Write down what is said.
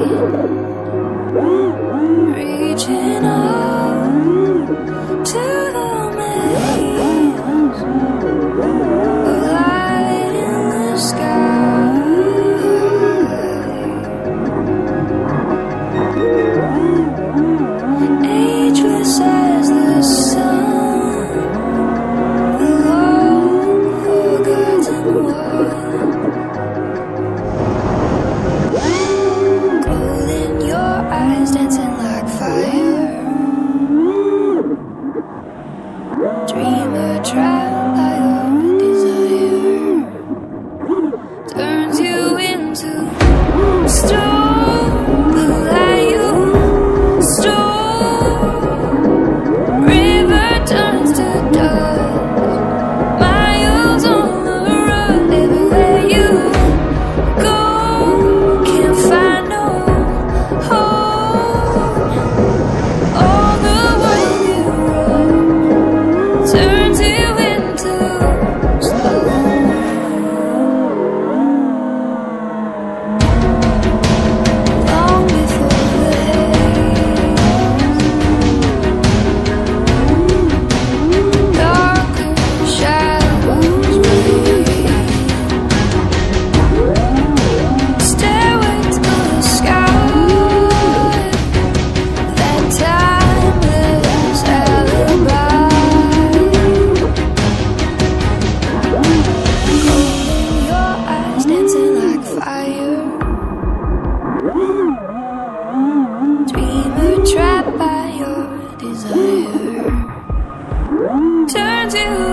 Música still you